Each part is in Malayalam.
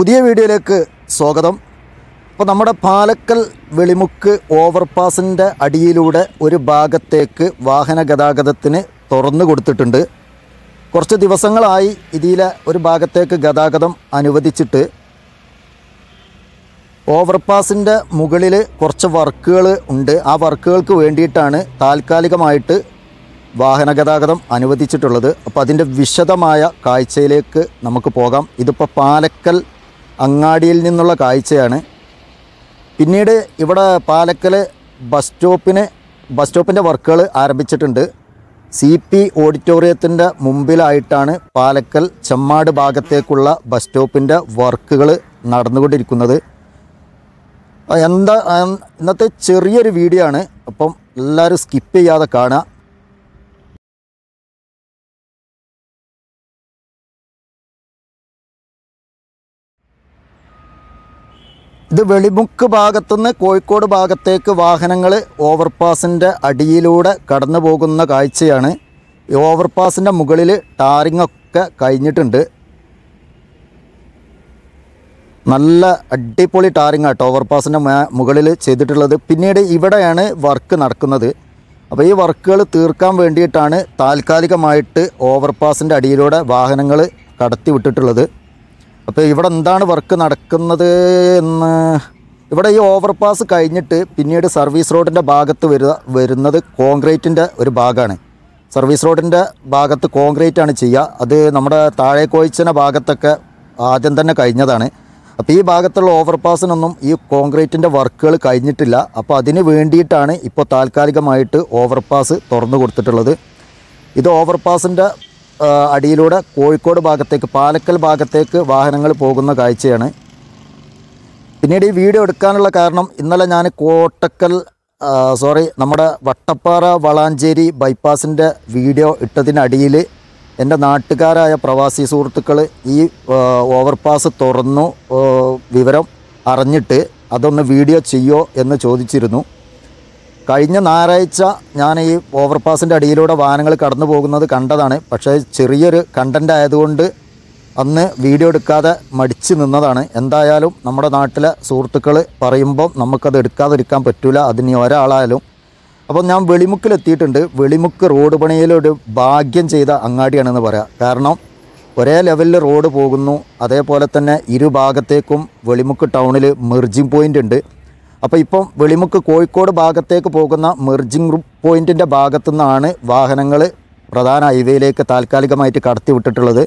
പുതിയ വീഡിയോയിലേക്ക് സ്വാഗതം. അപ്പോൾ നമ്മുടെ പാലക്കൽ വെളിമുക്ക് ഓവർപാസിന്റെ അടിയിലൂടെ ഒരു ഭാഗത്തേക്ക് വാഹന ഗതാഗതത്തിന് തുറന്നു കൊടുത്തിട്ടുണ്ട്. കുറച്ച് ദിവസങ്ങളായി ഇതിലെ ഒരു ഭാഗത്തേക്ക് ഗതാഗതം അനുവദിച്ചിട്ട് ഓവർപാസിന്റെ മുകളിൽ കുറച്ച് വർക്കുകൾ ഉണ്ട്. ആ വർക്കുകൾക്ക് വേണ്ടിയിട്ടാണ് താൽക്കാലികമായിട്ട് വാഹന ഗതാഗതം അനുവദിച്ചിട്ടുള്ളത്. അപ്പോൾ അതിന്റെ വിശദമായ കാഴ്ചയിലേക്ക് നമുക്ക് പോകാം. ഇതിപ്പോൾ പാലക്കൽ അങ്ങാടിയിൽ നിന്നുള്ള കാഴ്ചയാണ്. പിന്നീട് ഇവിടെ പാലക്കൽ ബസ് സ്റ്റോപ്പിന് ബസ് സ്റ്റോപ്പിന്റെ വർക്കുകൾ ആരംഭിച്ചിട്ടുണ്ട്. സി പി ഓഡിറ്റോറിയത്തിന്റെ മുമ്പിലായിട്ടാണ് പാലക്കൽ ചെമ്മാട് ഭാഗത്തേക്കുള്ള ബസ് സ്റ്റോപ്പിന്റെ വർക്കുകൾ നടന്നുകൊണ്ടിരിക്കുന്നത്. എന്താ ഇന്നത്തെ ചെറിയൊരു വീഡിയോ ആണ്. അപ്പം എല്ലാവരും സ്കിപ്പ് ചെയ്യാതെ കാണുക. ഇത് വെളിമുക്ക് ഭാഗത്തുനിന്ന് കോഴിക്കോട് ഭാഗത്തേക്ക് വാഹനങ്ങൾ ഓവർപാസിന്റെ അടിയിലൂടെ കടന്നു പോകുന്ന കാഴ്ചയാണ്. ഈ ഓവർപാസിന്റെ മുകളിൽ ടാറിംഗ് ഒക്കെ കഴിഞ്ഞിട്ടുണ്ട്. നല്ല അടിപൊളി ടാറിങ് ആട്ടോ ഓവർപാസിന്റെ മുകളിൽ ചെയ്തിട്ടുള്ളത്. പിന്നീട് ഇവിടെയാണ് വർക്ക് നടക്കുന്നത്. അപ്പോൾ ഈ വർക്കുകൾ തീർക്കാൻ വേണ്ടിയിട്ടാണ് താൽക്കാലികമായിട്ട് ഓവർപാസിന്റെ അടിയിലൂടെ വാഹനങ്ങൾ കടത്തി വിട്ടിട്ടുള്ളത് അപ്പോൾ ഇവിടെ എന്താണ് വർക്ക് നടക്കുന്നത് എന്ന് ഇവിടെ ഈ ഓവർപാസ് കഴിഞ്ഞിട്ട് പിന്നീട് സർവീസ് റോഡിന്റെ ഭാഗത്ത് വരുക വരുന്നത് കോൺക്രീറ്റിന്റെ ഒരു ഭാഗമാണ്. സർവീസ് റോഡിന്റെ ഭാഗത്ത് കോൺക്രീറ്റ് ആണ് ചെയ്യുക. അത് നമ്മുടെ താഴേക്കോയിച്ചന ഭാഗത്തൊക്കെ ആദ്യം തന്നെ കഴിഞ്ഞതാണ്. അപ്പോൾ ഈ ഭാഗത്തുള്ള ഓവർപാസിനൊന്നും ഈ കോൺക്രീറ്റിന്റെ വർക്കുകൾ കഴിഞ്ഞിട്ടില്ല. അപ്പോൾ അതിന് വേണ്ടിയിട്ടാണ് ഇപ്പോൾ താൽക്കാലികമായിട്ട് ഓവർപാസ് തുറന്നു കൊടുത്തിട്ടുള്ളത്. ഇത് ഓവർപാസിന്റെ അടിയിലൂടെ കോഴിക്കോട് ഭാഗത്തേക്ക് പാലക്കൽ ഭാഗത്തേക്ക് വാഹനങ്ങൾ പോകുന്ന കാഴ്ചയാണ്. പിന്നീട് ഈ വീഡിയോ എടുക്കാനുള്ള കാരണം ഇന്നലെ ഞാൻ കോട്ടക്കൽ സോറി നമ്മുടെ വട്ടപ്പാറ വളാഞ്ചേരി ബൈപ്പാസിന്റെ വീഡിയോ ഇട്ടതിനടിയിൽ എന്റെ നാട്ടുകാരായ പ്രവാസി സുഹൃത്തുക്കൾ ഈ ഓവർപാസ് തുറന്നു വിവരം അറിഞ്ഞിട്ട് അതൊന്ന് വീഡിയോ ചെയ്യോ എന്ന് ചോദിച്ചിരുന്നു. കഴിഞ്ഞ ഞായറാഴ്ച ഞാൻ ഈ ഓവർപാസിന്റെ അടിയിലൂടെ വാഹനങ്ങൾ കടന്നു പോകുന്നത് കണ്ടതാണ്. പക്ഷേ ചെറിയൊരു കണ്ടന്റ് ആയതുകൊണ്ട് അന്ന് വീഡിയോ എടുക്കാതെ മടിച്ച് നിന്നതാണ്. എന്തായാലും നമ്മുടെ നാട്ടിലെ സുഹൃത്തുക്കൾ പറയുമ്പോൾ നമുക്കത് എടുക്കാതിരിക്കാൻ പറ്റില്ല അതിന് ഒരാളായാലും. അപ്പോൾ ഞാൻ വെളിമുക്കിലെത്തിയിട്ടുണ്ട്. വെളിമുക്ക് റോഡ് പണിയിലൊരു ഭാഗ്യം ചെയ്ത അങ്ങാടിയാണെന്ന് പറയാം. കാരണം ഒരേ ലെവലിൽ റോഡ് പോകുന്നു. അതേപോലെ തന്നെ ഇരുഭാഗത്തേക്കും വെളിമുക്ക് ടൗണിൽ മെർജിങ് പോയിന്റ് ഉണ്ട്. അപ്പോൾ ഇപ്പം വെളിമുക്ക് കോഴിക്കോട് ഭാഗത്തേക്ക് പോകുന്ന മെർജിംഗ് പോയിന്റിന്റെ ഭാഗത്തു നിന്നാണ് വാഹനങ്ങൾ പ്രധാന ഹൈവേയിലേക്ക് താൽക്കാലികമായിട്ട് കടത്തി വിട്ടിട്ടുള്ളത്.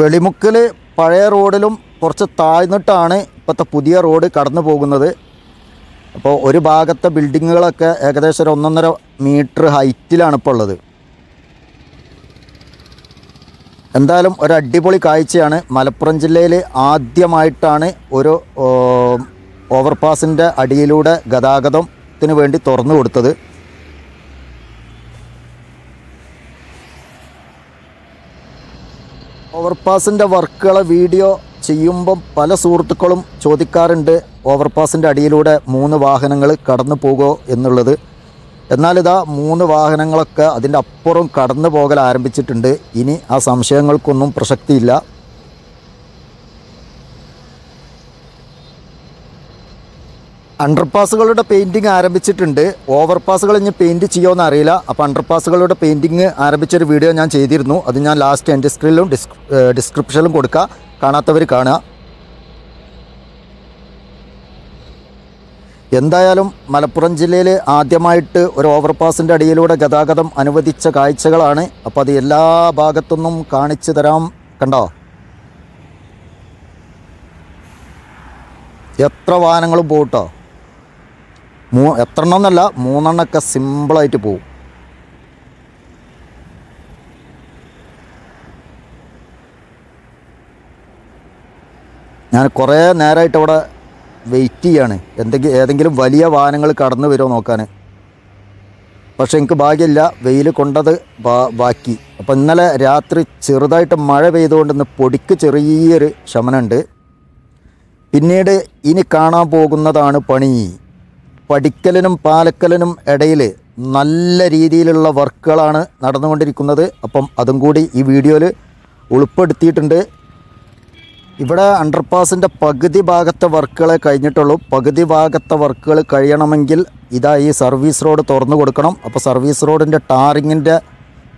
വെളിമുക്കിൽ പഴയ റോഡിലും കുറച്ച് താഴ്ന്നിട്ടാണ് ഇപ്പോഴത്തെ പുതിയ റോഡ് കടന്നു പോകുന്നത്. അപ്പോൾ ഒരു ഭാഗത്തെ ബിൽഡിങ്ങുകളൊക്കെ ഏകദേശം ഒരു ഒന്നൊന്നര മീറ്റർ ഹൈറ്റിലാണ് ഇപ്പോൾ ഉള്ളത്. എന്തായാലും ഒരു അടിപൊളി കാഴ്ചയാണ്. മലപ്പുറം ജില്ലയിൽ ആദ്യമായിട്ടാണ് ഒരു ഓവർപാസിന്റെ അടിയിലൂടെ ഗതാഗതത്തിന് വേണ്ടി തുറന്നു കൊടുത്തത്. ഓവർപാസിന്റെ വർക്കുകളെ വീഡിയോ ചെയ്യുമ്പം പല സുഹൃത്തുക്കളും ചോദിക്കാറുണ്ട് ഓവർപാസിന്റെ അടിയിലൂടെ മൂന്ന് വാഹനങ്ങൾ കടന്നു പോകുമോ എന്നുള്ളത്. എന്നാൽ ഇതാ മൂന്ന് വാഹനങ്ങളൊക്കെ അതിന്റെ അപ്പുറം കടന്നു പോകൽ ആരംഭിച്ചിട്ടുണ്ട്. ഇനി ആ സംശയങ്ങൾക്കൊന്നും പ്രസക്തിയില്ല. അണ്ടർപാസുകളുടെ പെയിന്റിങ് ആരംഭിച്ചിട്ടുണ്ട്. ഓവർപാസുകൾ ഇനി പെയിന്റ് ചെയ്യുമെന്ന് അറിയില്ല. അപ്പോൾ അണ്ടർപാസുകളുടെ പെയിന്റിങ് ആരംഭിച്ചൊരു വീഡിയോ ഞാൻ ചെയ്തിരുന്നു. അത് ഞാൻ ലാസ്റ്റ് എന്റെ സ്ക്രീനിലും ഡിസ്ക്രിപ്ഷനിലും കൊടുക്കുക കാണാത്തവർ കാണുക. എന്തായാലും മലപ്പുറം ജില്ലയിൽ ആദ്യമായിട്ട് ഒരു ഓവർപാസിന്റെ അടിയിലൂടെ ഗതാഗതം അനുവദിച്ച കാഴ്ചകളാണ്. അപ്പോൾ അത് എല്ലാ ഭാഗത്തുനിന്നും കാണിച്ചു തരാം. കണ്ടോ? എത്ര വാഹനങ്ങളും പോകട്ടോ മൂ എത്ര എണ്ണം എന്നല്ല മൂന്നെണ്ണമൊക്കെ സിമ്പിളായിട്ട് പോവും. ഞാൻ കുറേ നേരമായിട്ട് അവിടെ വെയിറ്റ് ചെയ്യാണ്. എന്തെങ്കിലും ഏതെങ്കിലും വലിയ വാഹനങ്ങൾ കടന്നു വരുമോ നോക്കാൻ. പക്ഷേ എനിക്ക് ഭാഗ്യമില്ല വെയിൽ കൊണ്ടത് ബാക്കി. അപ്പോൾ ഇന്നലെ രാത്രി ചെറുതായിട്ട് മഴ പെയ്തുകൊണ്ട് ഇന്ന് പൊടിക്ക് ചെറിയൊരു ശമനമുണ്ട്. പിന്നീട് ഇനി കാണാൻ പോകുന്നതാണ് പണി. പടിക്കലിനും പാലക്കലിനും ഇടയിൽ നല്ല രീതിയിലുള്ള വർക്കുകളാണ് നടന്നുകൊണ്ടിരിക്കുന്നത്. അപ്പം അതും കൂടി ഈ വീഡിയോയിൽ ഉൾപ്പെടുത്തിയിട്ടുണ്ട്. ഇവിടെ അണ്ടർപാസിന്റെ പകുതി ഭാഗത്തെ വർക്കുകളെ കഴിഞ്ഞിട്ടുള്ളൂ. പകുതി ഭാഗത്തെ വർക്കുകൾ കഴിയണമെങ്കിൽ ഇതാ ഈ സർവീസ് റോഡ് തുറന്നു കൊടുക്കണം. അപ്പോൾ സർവീസ് റോഡിന്റെ ടാറിങ്ങിന്റെ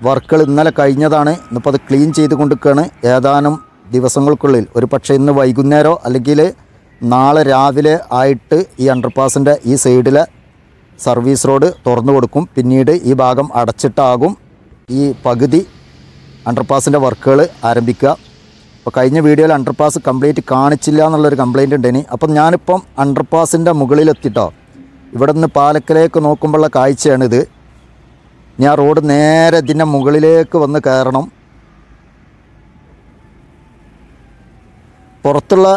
വർക്കുകൾ ഇന്നലെ കഴിഞ്ഞതാണ്. ഇന്നിപ്പോൾ അത് ക്ലീൻ ചെയ്ത് കൊണ്ടിരിക്കുകയാണ് ഏതാനും ദിവസങ്ങൾക്കുള്ളിൽ. ഒരു പക്ഷേ ഇന്ന് വൈകുന്നേരം അല്ലെങ്കിൽ നാളെ രാവിലെ ആയിട്ട് ഈ അണ്ടർപാസിന്റെ ഈ സൈഡിലെ സർവീസ് റോഡ് തുറന്നു കൊടുക്കും. പിന്നീട് ഈ ഭാഗം അടച്ചിട്ടാകും ഈ പകുതി അണ്ടർപാസിന്റെ വർക്കുകൾ ആരംഭിക്കുക. അപ്പോൾ കഴിഞ്ഞ വീഡിയോയിൽ അണ്ടർപാസ് കംപ്ലീറ്റ് കാണിച്ചില്ല എന്നുള്ളൊരു കംപ്ലയിന്റ് ഉണ്ടേനി അപ്പം ഞാനിപ്പം അണ്ടർപാസിന്റെ മുകളിലെത്തിട്ടോ. ഇവിടെ നിന്ന് പാലക്കലേക്ക് നോക്കുമ്പോഴുള്ള കാഴ്ചയാണിത്. ഞാൻ റോഡ് നേരെ ഇതിന്റെ മുകളിലേക്ക് വന്ന് കയറണം. പുറത്തുള്ള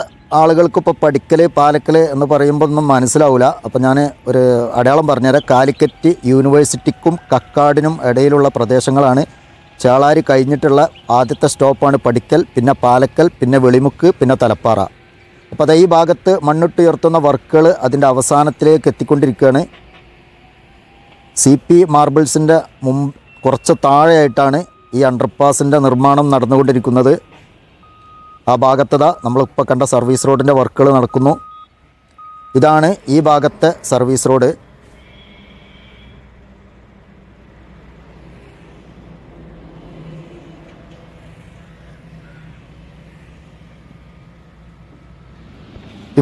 ആളുകൾക്കിപ്പോൾ പഠിക്കൽ പാലക്കൽ എന്ന് പറയുമ്പോൾ ഒന്നും മനസ്സിലാവില്ല അപ്പോൾ ഞാൻ ഒരു അടയാളം പറഞ്ഞുതരാം. കാലിക്കറ്റ് യൂണിവേഴ്സിറ്റിക്കും കക്കാടിനും ഇടയിലുള്ള പ്രദേശങ്ങളാണ്. ചേളാരി കഴിഞ്ഞിട്ടുള്ള ആദ്യത്തെ സ്റ്റോപ്പാണ് പടിക്കൽ പിന്നെ പാലക്കൽ പിന്നെ വെളിമുക്ക് പിന്നെ തലപ്പാറ. അപ്പോൾ അത് ഈ ഭാഗത്ത് മണ്ണിട്ടുയർത്തുന്ന വർക്കുകൾ അതിന്റെ അവസാനത്തിലേക്ക് എത്തിക്കൊണ്ടിരിക്കുകയാണ്. സി പി മാർബിൾസിന്റെ മുമ്പ് കുറച്ച് താഴെയായിട്ടാണ് ഈ അണ്ടർപാസിന്റെ നിർമ്മാണം നടന്നുകൊണ്ടിരിക്കുന്നത്. ആ ഭാഗത്തത നമ്മളിപ്പോൾ കണ്ട സർവീസ് റോഡിന്റെ വർക്കുകൾ നടക്കുന്നു. ഇതാണ് ഈ ഭാഗത്തെ സർവീസ് റോഡ്.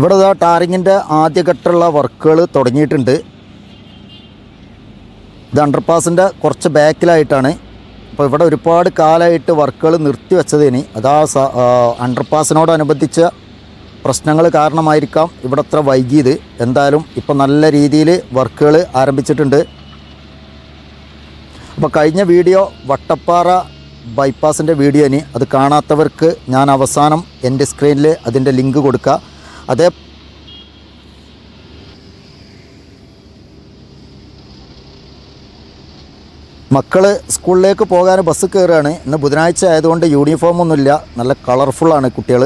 ഇവിടെ ഇതാ ടാറിങ്ങിന്റെ ആദ്യഘട്ടമുള്ള വർക്കുകൾ തുടങ്ങിയിട്ടുണ്ട്. ഇത് അണ്ടർപാസിന്റെ കുറച്ച് ബാക്കിലായിട്ടാണ് അപ്പോൾ ഇവിടെ ഒരുപാട് കാലമായിട്ട് വർക്കുകൾ നിർത്തി നിർത്തിവെച്ചതിന് അതാ അണ്ടർപാസിനോടനുബന്ധിച്ച പ്രശ്നങ്ങൾ കാരണമായിരിക്കാം ഇവിടെ അത്ര വൈകിയത്. എന്തായാലും ഇപ്പോൾ നല്ല രീതിയിൽ വർക്കുകൾ ആരംഭിച്ചിട്ടുണ്ട്. അപ്പോൾ കഴിഞ്ഞ വീഡിയോ വട്ടപ്പാറ ബൈപ്പാസിന്റെ വീഡിയോ ഇനി അത് കാണാത്തവർക്ക് ഞാൻ അവസാനം എന്റെ സ്ക്രീനിൽ അതിന്റെ ലിങ്ക് കൊടുക്കുക അതേ. മക്കൾ സ്കൂളിലേക്ക് പോകാൻ ബസ് കയറുകയാണ്. ഇന്ന് ബുധനാഴ്ച ആയതുകൊണ്ട് യൂണിഫോമൊന്നുമില്ല നല്ല കളർഫുള്ളാണ് കുട്ടികൾ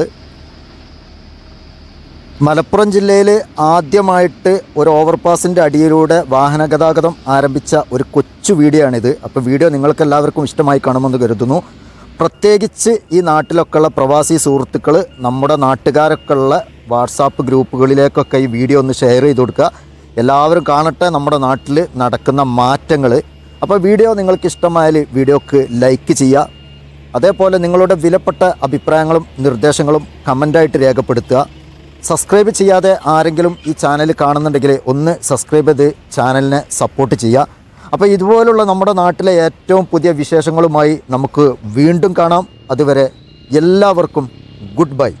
മലപ്പുറം ജില്ലയിൽ ആദ്യമായിട്ട് ഒരു ഓവർപാസിന്റെ അടിയിലൂടെ വാഹന ഗതാഗതം ആരംഭിച്ച ഒരു കൊച്ചു വീഡിയോ ആണിത് അപ്പോൾ വീഡിയോ നിങ്ങൾക്ക് എല്ലാവർക്കും ഇഷ്ടമായി കാണുമെന്ന് കരുതുന്നു. പ്രത്യേകിച്ച് ഈ നാട്ടിലൊക്കെ ഉള്ള പ്രവാസി സുഹൃത്തുക്കൾ നമ്മുടെ നാട്ടുകാരൊക്കെ ഉള്ള വാട്സാപ്പ് ഗ്രൂപ്പുകളിലേക്കൊക്കെ ഈ വീഡിയോ ഒന്ന് ഷെയർ ചെയ്ത് കൊടുക്കുക. എല്ലാവരും കാണട്ടെ നമ്മുടെ നാട്ടിൽ നടക്കുന്ന മാറ്റങ്ങൾ അപ്പോൾ വീഡിയോ നിങ്ങൾക്ക് ഇഷ്ടമായാൽ വീഡിയോക്ക് ലൈക്ക് ചെയ്യുക. അതേപോലെ നിങ്ങളുടെ വിലപ്പെട്ട അഭിപ്രായങ്ങളും നിർദ്ദേശങ്ങളും കമന്റായിട്ട് രേഖപ്പെടുത്തുക. സബ്സ്ക്രൈബ് ചെയ്യാതെ ആരെങ്കിലും ഈ ചാനൽ കാണുന്നുണ്ടെങ്കിൽ ഒന്ന് സബ്സ്ക്രൈബ് ചെയ്ത് ചാനലിനെ സപ്പോർട്ട് ചെയ്യുക. അപ്പോൾ ഇതുപോലുള്ള നമ്മുടെ നാട്ടിലെ ഏറ്റവും പുതിയ വിശേഷങ്ങളുമായി നമുക്ക് വീണ്ടും കാണാം. അതുവരെ എല്ലാവർക്കും ഗുഡ് ബൈ.